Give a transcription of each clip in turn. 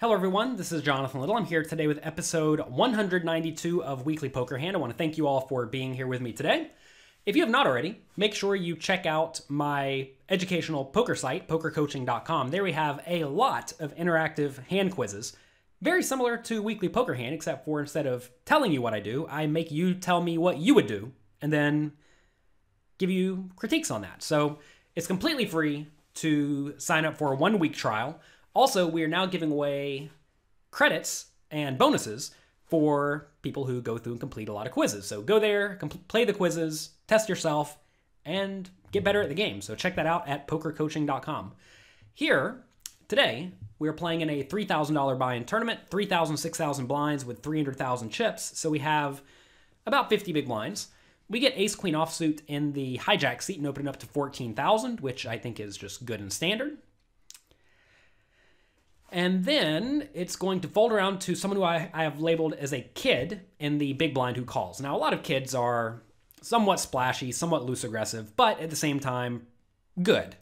Hello, everyone. This is Jonathan Little. I'm here today with episode 192 of Weekly Poker Hand. I want to thank you all for being here with me today. If you have not already, make sure you check out my educational poker site, pokercoaching.com. There we have a lot of interactive hand quizzes, very similar to Weekly Poker Hand, except for instead of telling you what I do, I make you tell me what you would do and then give you critiques on that. So it's completely free to sign up for a one week trial. Also, we are now giving away credits and bonuses for people who go through and complete a lot of quizzes. So go there, compl- play the quizzes, test yourself, and get better at the game. So check that out at pokercoaching.com. Here, today, we're playing in a $3,000 buy-in tournament, 3,000, 6,000 blinds with 300,000 chips. So we have about 50 big blinds. We get ace queen offsuit in the hijack seat and open it up to 14,000, which I think is just good and standard. And then it's going to fold around to someone who I, I, have labeled as a kid in the big blind who calls. Now, a lot of kids are somewhat splashy, somewhat loose aggressive, but at the same time, good.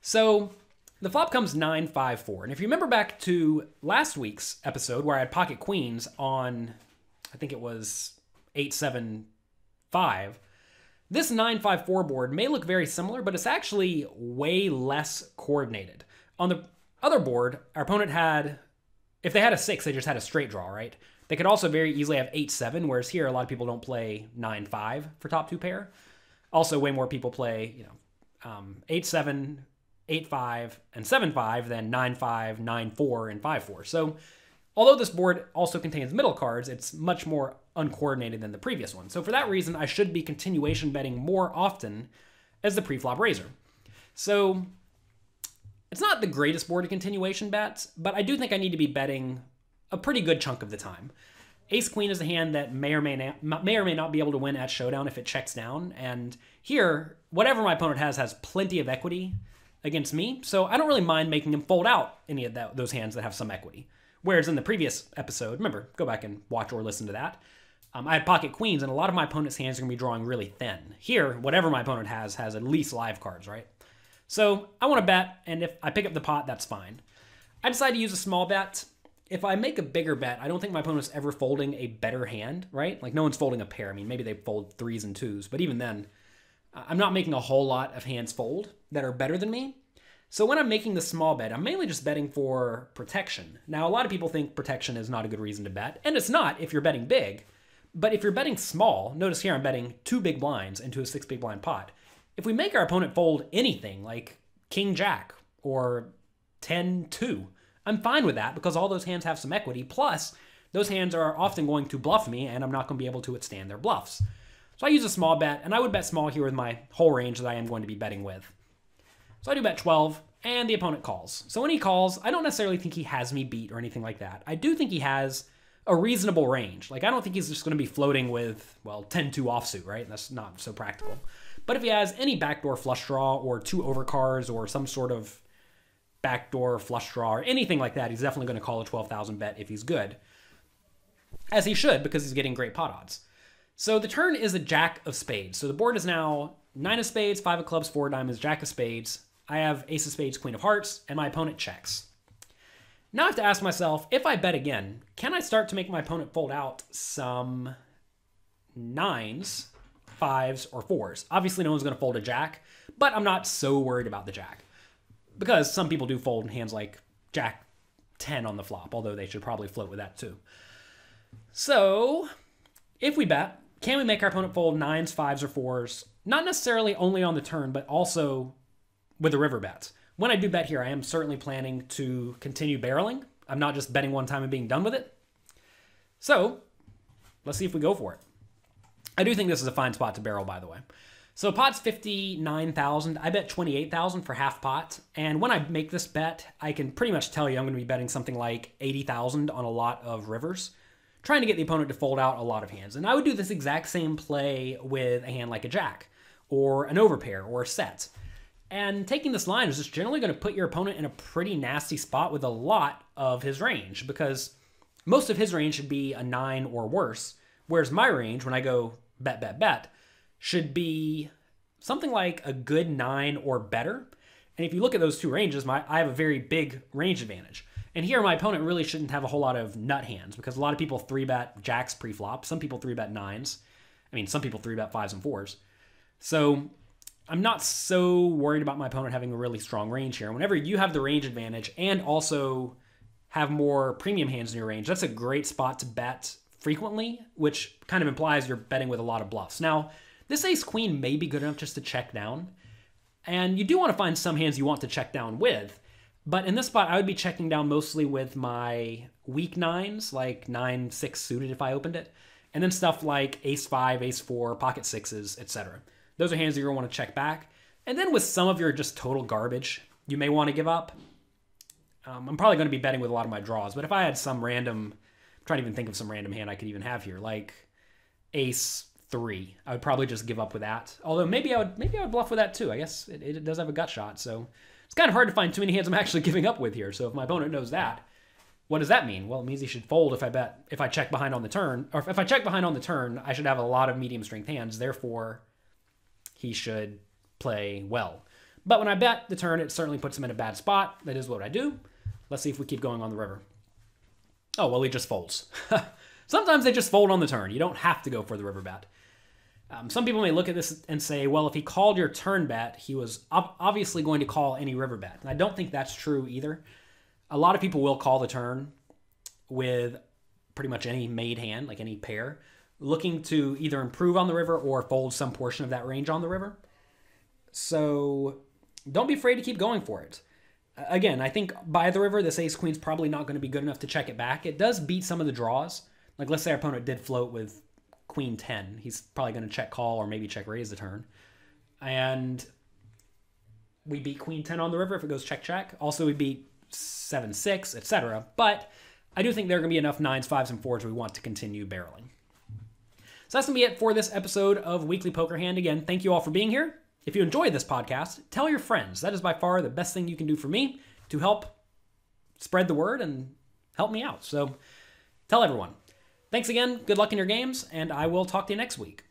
So the flop comes 954. And if you remember back to last week's episode where I had pocket queens on, I think it was 875, this 954 board may look very similar, but it's actually way less coordinated. On the other board, our opponent had, if they had a six, they just had a straight draw, right? They could also very easily have eight seven, whereas here a lot of people don't play nine five for top two pair. Also, way more people play, you know, um, eight seven, eight five, and seven five than nine five, nine four, and five four. So, although this board also contains middle cards, it's much more uncoordinated than the previous one. So for that reason, I should be continuation betting more often as the pre-flop raiser. So it's not the greatest board of continuation bets, but I do think I need to be betting a pretty good chunk of the time. Ace Queen is a hand that may or may not, may or may not be able to win at showdown if it checks down. And here, whatever my opponent has has plenty of equity against me, so I don't really mind making him fold out any of that, those hands that have some equity. Whereas in the previous episode, remember, go back and watch or listen to that. Um, I had pocket queens, and a lot of my opponent's hands are going to be drawing really thin. Here, whatever my opponent has has at least live cards, right? So I want to bet, and if I pick up the pot, that's fine. I decide to use a small bet. If I make a bigger bet, I don't think my opponent's ever folding a better hand, right? Like no one's folding a pair. I mean, maybe they fold threes and twos, but even then, I'm not making a whole lot of hands fold that are better than me. So when I'm making the small bet, I'm mainly just betting for protection. Now, a lot of people think protection is not a good reason to bet, and it's not if you're betting big. But if you're betting small, notice here I'm betting two big blinds into a six big blind pot. If we make our opponent fold anything like King Jack or 10 2, I'm fine with that because all those hands have some equity. Plus, those hands are often going to bluff me and I'm not going to be able to withstand their bluffs. So I use a small bet, and I would bet small here with my whole range that I am going to be betting with. So I do bet 12, and the opponent calls. So when he calls, I don't necessarily think he has me beat or anything like that. I do think he has a reasonable range. Like, I don't think he's just going to be floating with, well, 10 2 offsuit, right? That's not so practical. But if he has any backdoor flush draw or two overcards or some sort of backdoor flush draw or anything like that, he's definitely going to call a 12,000 bet if he's good. As he should, because he's getting great pot odds. So the turn is a jack of spades. So the board is now nine of spades, five of clubs, four of diamonds, jack of spades. I have ace of spades, queen of hearts, and my opponent checks. Now I have to ask myself, if I bet again, can I start to make my opponent fold out some nines fives, or fours. Obviously, no one's going to fold a jack, but I'm not so worried about the jack because some people do fold in hands like jack 10 on the flop, although they should probably float with that too. So, if we bet, can we make our opponent fold nines, fives, or fours? Not necessarily only on the turn, but also with the river bets. When I do bet here, I am certainly planning to continue barreling. I'm not just betting one time and being done with it. So, let's see if we go for it. I do think this is a fine spot to barrel, by the way. So pot's 59,000. I bet 28,000 for half pot. And when I make this bet, I can pretty much tell you I'm going to be betting something like 80,000 on a lot of rivers, trying to get the opponent to fold out a lot of hands. And I would do this exact same play with a hand like a jack or an overpair or a set. And taking this line is just generally going to put your opponent in a pretty nasty spot with a lot of his range because most of his range should be a 9 or worse. Whereas my range, when I go bet, bet, bet, should be something like a good nine or better. And if you look at those two ranges, my I have a very big range advantage. And here, my opponent really shouldn't have a whole lot of nut hands because a lot of people three bet jacks pre-flop. Some people three bet nines. I mean, some people three bet fives and fours. So I'm not so worried about my opponent having a really strong range here. Whenever you have the range advantage and also have more premium hands in your range, that's a great spot to bet frequently, which kind of implies you're betting with a lot of bluffs. Now, this ace queen may be good enough just to check down. And you do want to find some hands you want to check down with. But in this spot, I would be checking down mostly with my weak nines, like 9 6 suited if I opened it. And then stuff like ace 5, ace 4, pocket sixes, etc. Those are hands you're going to want to check back. And then with some of your just total garbage, you may want to give up. Um, I'm probably going to be betting with a lot of my draws, but if I had some random, trying to even think of some random hand I could even have here, like ace three, I would probably just give up with that. Although maybe I would, maybe I would bluff with that too. I guess it, it does have a gut shot, so it's kind of hard to find too many hands I'm actually giving up with here. So if my opponent knows that, what does that mean? Well, it means he should fold if I bet if I check behind on the turn, or if I check behind on the turn, I should have a lot of medium strength hands. Therefore, he should play well. But when I bet the turn, it certainly puts him in a bad spot. That is what I do. Let's see if we keep going on the river. Oh, well, he just folds. Sometimes they just fold on the turn. You don't have to go for the river bet. Um, some people may look at this and say, well, if he called your turn bet, he was obviously going to call any river bet. And I don't think that's true either. A lot of people will call the turn with pretty much any made hand, like any pair, looking to either improve on the river or fold some portion of that range on the river. So don't be afraid to keep going for it. Again, I think by the river, this ace queen's probably not going to be good enough to check it back. It does beat some of the draws. Like let's say our opponent did float with queen 10. He's probably going to check call or maybe check raise the turn. And we beat queen 10 on the river if it goes check check. Also, we beat 7 6, etc. But I do think there are going to be enough nines, fives, and fours we want to continue barreling. So that's going to be it for this episode of Weekly Poker Hand. Again, thank you all for being here. If you enjoyed this podcast, tell your friends. That is by far the best thing you can do for me to help spread the word and help me out. So tell everyone. Thanks again. Good luck in your games, and I will talk to you next week.